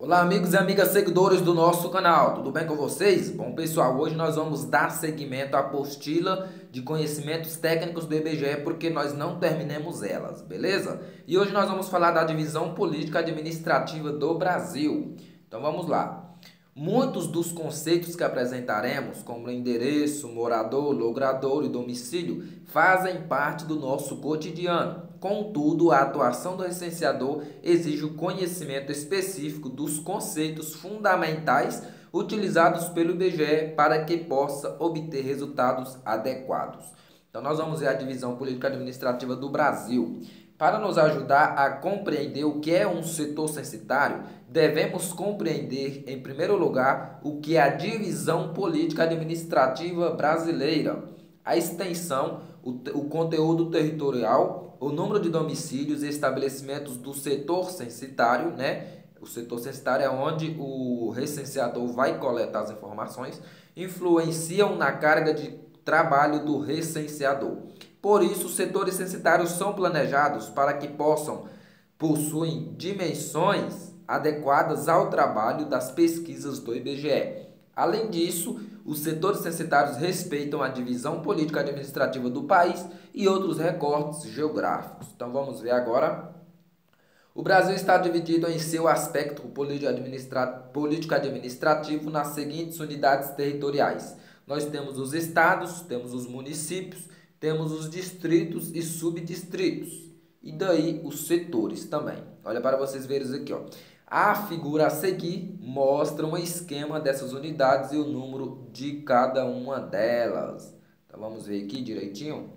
Olá amigos e amigas seguidores do nosso canal, tudo bem com vocês? Bom pessoal, hoje nós vamos dar seguimento à apostila de conhecimentos técnicos do IBGE porque nós não terminamos elas, beleza? E hoje nós vamos falar da divisão política administrativa do Brasil. Então vamos lá. Muitos dos conceitos que apresentaremos, como endereço, morador, logrador e domicílio, fazem parte do nosso cotidiano. Contudo, a atuação do recenseador exige o conhecimento específico dos conceitos fundamentais utilizados pelo IBGE para que possa obter resultados adequados. Então, nós vamos ver a divisão política administrativa do Brasil. Para nos ajudar a compreender o que é um setor censitário, devemos compreender, em primeiro lugar, o que é a divisão política administrativa brasileira, a extensão, o, o conteúdo territorial, o número de domicílios e estabelecimentos do setor censitário, né? O setor censitário é onde o recenseador vai coletar as informações, influenciam na carga de trabalho do recenseador. Por isso, os setores censitários são planejados para que possam possuem dimensões adequadas ao trabalho das pesquisas do IBGE. Além disso, os setores censitários respeitam a divisão política administrativa do país e outros recortes geográficos. Então vamos ver agora. O Brasil está dividido em seu aspecto político administrativo nas seguintes unidades territoriais. Nós temos os estados, temos os municípios, temos os distritos e subdistritos. E daí os setores também. Olha para vocês verem aqui, ó. A figura a seguir mostra um esquema dessas unidades e o número de cada uma delas. Então vamos ver aqui direitinho.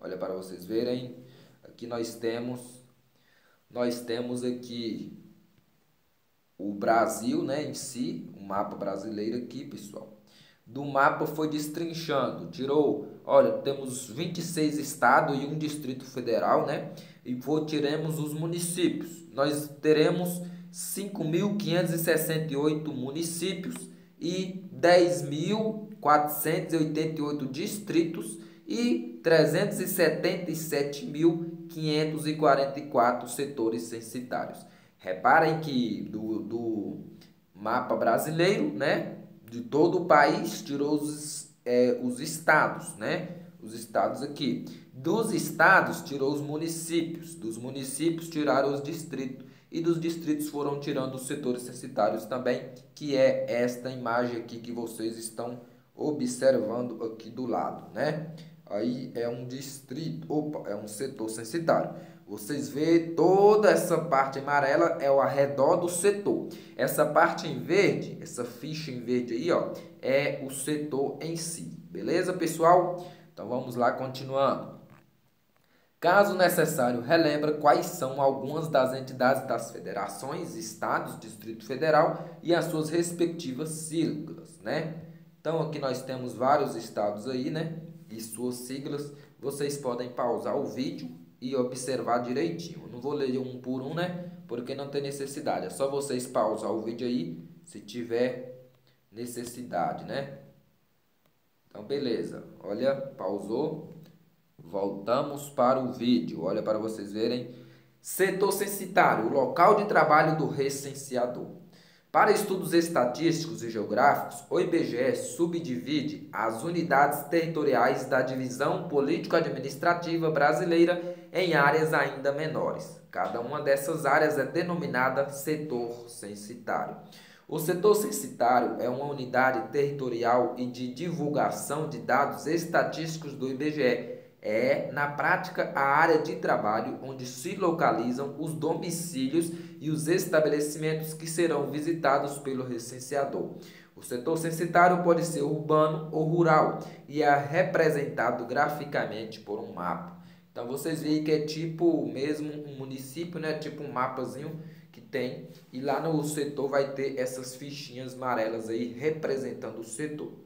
Olha para vocês verem. Aqui nós temos nós temos aqui o Brasil, né, em si, o mapa brasileiro aqui, pessoal do mapa foi destrinchando, tirou, olha, temos 26 estados e um distrito federal, né? E for, tiremos os municípios. Nós teremos 5.568 municípios e 10.488 distritos e 377.544 setores censitários. Reparem que do, do mapa brasileiro, né? de todo o país, tirou os, é, os estados, né? Os estados aqui. Dos estados, tirou os municípios. Dos municípios, tiraram os distritos. E dos distritos foram tirando os setores censitários também, que é esta imagem aqui que vocês estão observando aqui do lado, né? Aí é um distrito, opa, é um setor censitário. Vocês vêem toda essa parte amarela é o arredor do setor. Essa parte em verde, essa ficha em verde aí, ó, é o setor em si. Beleza, pessoal? Então vamos lá continuando. Caso necessário, relembra quais são algumas das entidades das federações, estados, Distrito Federal e as suas respectivas siglas, né? Então aqui nós temos vários estados aí, né? E suas siglas. Vocês podem pausar o vídeo e observar direitinho. não vou ler um por um, né? Porque não tem necessidade. É só vocês pausar o vídeo aí se tiver necessidade, né? Então, beleza. Olha, pausou. Voltamos para o vídeo. Olha para vocês verem. Setor censitário, o local de trabalho do recenseador. Para estudos estatísticos e geográficos, o IBGE subdivide as unidades territoriais da divisão político-administrativa brasileira em áreas ainda menores. Cada uma dessas áreas é denominada setor censitário. O setor censitário é uma unidade territorial e de divulgação de dados estatísticos do IBGE é, na prática, a área de trabalho onde se localizam os domicílios e os estabelecimentos que serão visitados pelo recenseador. O setor censitário pode ser urbano ou rural e é representado graficamente por um mapa. Então vocês veem que é tipo mesmo um município, né? Tipo um mapazinho que tem e lá no setor vai ter essas fichinhas amarelas aí representando o setor.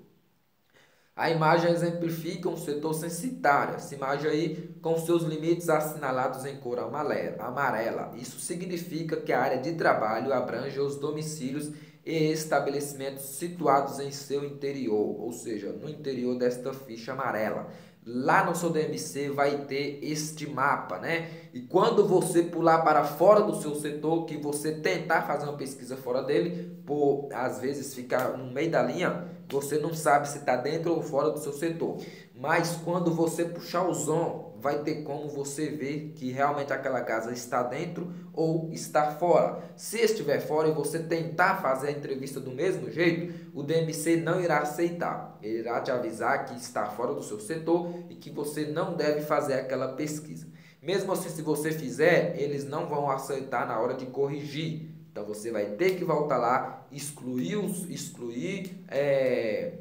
A imagem exemplifica um setor censitário. Essa imagem aí com seus limites assinalados em cor amarela. Isso significa que a área de trabalho abrange os domicílios e estabelecimentos situados em seu interior, ou seja, no interior desta ficha amarela. lá no seu DMC vai ter este mapa, né? E quando você pular para fora do seu setor, que você tentar fazer uma pesquisa fora dele, por às vezes ficar no meio da linha, você não sabe se está dentro ou fora do seu setor. Mas quando você puxar o zoom, vai ter como você ver que realmente aquela casa está dentro ou está fora. Se estiver fora e você tentar fazer a entrevista do mesmo jeito, o DMC não irá aceitar. Ele irá te avisar que está fora do seu setor e que você não deve fazer aquela pesquisa. Mesmo assim, se você fizer, eles não vão aceitar na hora de corrigir. Então você vai ter que voltar lá, excluir, excluir é,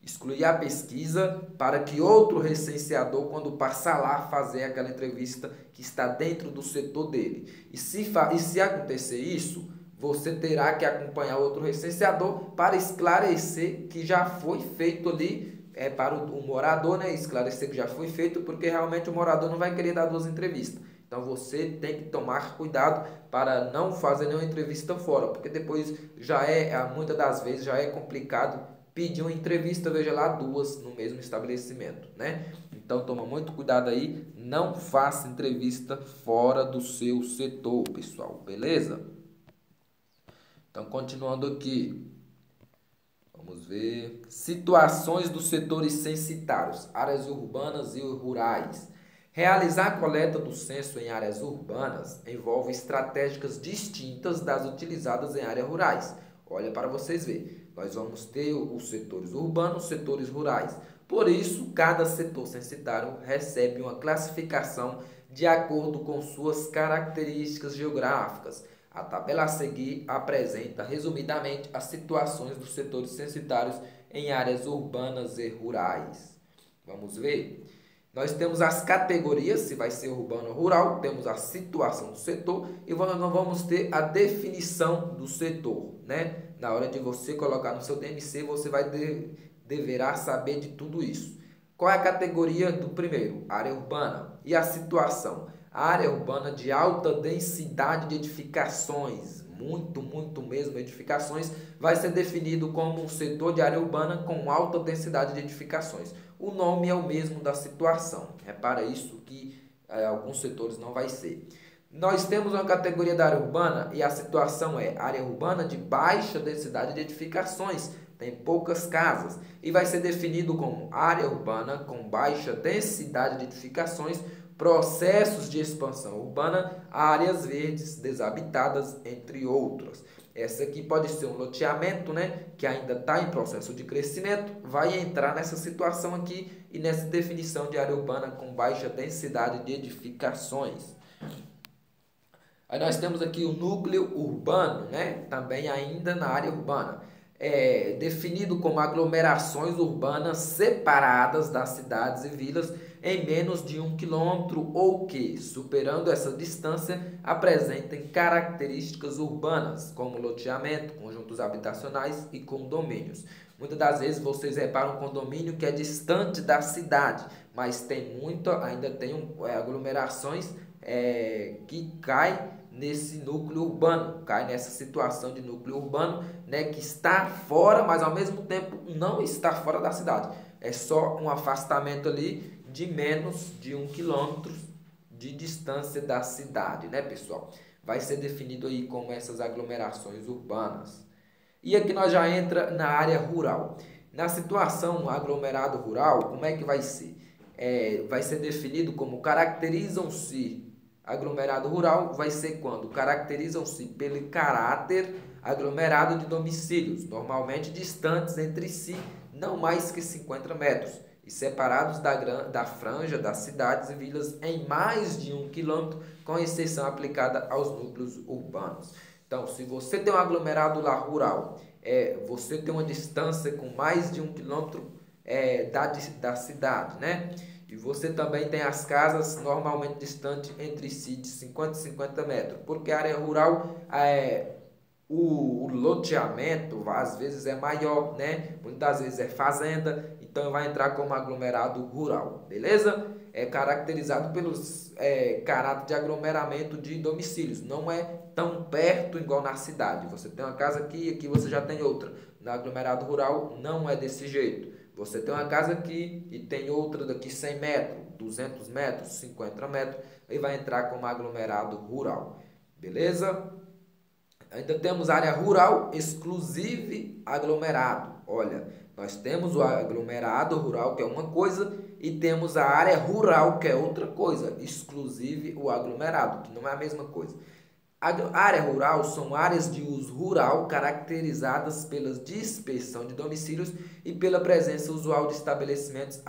excluir a pesquisa para que outro recenseador, quando passar lá, fazer aquela entrevista que está dentro do setor dele. E se, e se acontecer isso, você terá que acompanhar outro recenseador para esclarecer que já foi feito ali é, para o, o morador, né? Esclarecer que já foi feito, porque realmente o morador não vai querer dar duas entrevistas. Então você tem que tomar cuidado para não fazer nenhuma entrevista fora, porque depois já é, muitas das vezes já é complicado pedir uma entrevista, veja lá, duas no mesmo estabelecimento, né? Então toma muito cuidado aí, não faça entrevista fora do seu setor, pessoal, beleza? Então continuando aqui, vamos ver situações dos setores censitários, áreas urbanas e rurais. Realizar a coleta do censo em áreas urbanas envolve estratégicas distintas das utilizadas em áreas rurais. Olha para vocês verem. Nós vamos ter os setores urbanos, os setores rurais. Por isso, cada setor censitário recebe uma classificação de acordo com suas características geográficas. A tabela a seguir apresenta resumidamente as situações dos setores censitários em áreas urbanas e rurais. Vamos ver? Nós temos as categorias, se vai ser urbano ou rural, temos a situação do setor e nós vamos ter a definição do setor, né? Na hora de você colocar no seu DMC, você vai de, deverá saber de tudo isso. Qual é a categoria do primeiro? Área urbana. E a situação? Área urbana de alta densidade de edificações, muito, muito mesmo edificações, vai ser definido como um setor de área urbana com alta densidade de edificações o nome é o mesmo da situação. É para isso que é, alguns setores não vai ser. Nós temos uma categoria da área urbana e a situação é área urbana de baixa densidade de edificações, tem poucas casas, e vai ser definido como área urbana com baixa densidade de edificações, processos de expansão urbana, áreas verdes desabitadas, entre outros. Essa aqui pode ser um loteamento, né, que ainda está em processo de crescimento, vai entrar nessa situação aqui e nessa definição de área urbana com baixa densidade de edificações. Aí nós temos aqui o núcleo urbano, né, também ainda na área urbana. É definido como aglomerações urbanas separadas das cidades e vilas em menos de um quilômetro ou que, superando essa distância, apresentem características urbanas, como loteamento, conjuntos habitacionais e condomínios. Muitas das vezes vocês reparam um condomínio que é distante da cidade, mas tem muito, ainda tem um, é, aglomerações é, que caem nesse núcleo urbano, cai nessa situação de núcleo urbano, né, que está fora, mas ao mesmo tempo não está fora da cidade. É só um afastamento ali de menos de um quilômetro de distância da cidade, né, pessoal? Vai ser definido aí como essas aglomerações urbanas. E aqui nós já entra na área rural. Na situação aglomerado rural, como é que vai ser? É, vai ser definido como caracterizam-se aglomerado rural, vai ser quando caracterizam-se pelo caráter aglomerado de domicílios, normalmente distantes entre si, não mais que 50 metros e separados da, da franja das cidades e vilas em mais de um quilômetro, com exceção aplicada aos núcleos urbanos. Então, se você tem um aglomerado lá rural, é, você tem uma distância com mais de um quilômetro é, da, da cidade, né? E você também tem as casas normalmente distantes entre si de 50 e 50 metros, porque a área rural é, o, o, loteamento às vezes é maior, né? Muitas vezes é fazenda, então vai entrar como aglomerado rural, beleza? É caracterizado pelos é, caráter de aglomeramento de domicílios. Não é tão perto igual na cidade. Você tem uma casa aqui e aqui você já tem outra. No aglomerado rural não é desse jeito. Você tem uma casa aqui e tem outra daqui 100 metros, 200 metros, 50 metros, e vai entrar como aglomerado rural. Beleza? Ainda temos área rural exclusive aglomerado. Olha, nós temos o aglomerado rural, que é uma coisa, e temos a área rural, que é outra coisa, exclusive o aglomerado, que não é a mesma coisa. A área rural são áreas de uso rural caracterizadas pela dispersão de domicílios e pela presença usual de estabelecimentos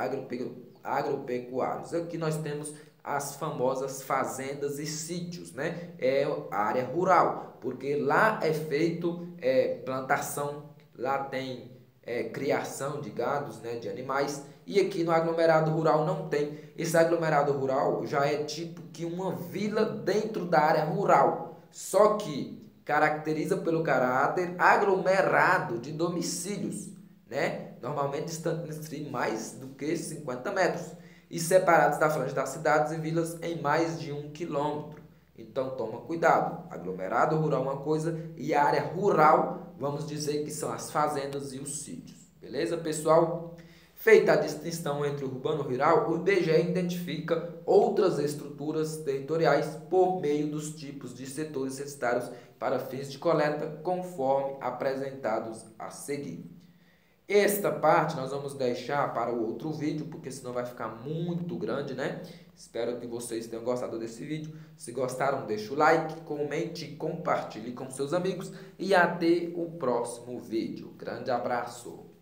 agropecuários. Aqui nós temos as famosas fazendas e sítios, né? É a área rural, porque lá é feito é, plantação, lá tem é, criação de gados, né, de animais, e aqui no aglomerado rural não tem. Esse aglomerado rural já é tipo que uma vila dentro da área rural. Só que caracteriza pelo caráter aglomerado de domicílios, né? normalmente distantes de mais do que 50 metros, e separados da franja das cidades e vilas em mais de um quilômetro. Então toma cuidado, aglomerado rural é uma coisa e a área rural, vamos dizer que são as fazendas e os sítios. Beleza, pessoal? Feita a distinção entre urbano e rural, o IBGE identifica outras estruturas territoriais por meio dos tipos de setores censitários para fins de coleta, conforme apresentados a seguir. Esta parte nós vamos deixar para o outro vídeo, porque senão vai ficar muito grande, né? Espero que vocês tenham gostado desse vídeo. Se gostaram, deixa o like, comente, compartilhe com seus amigos e até o próximo vídeo. Grande abraço!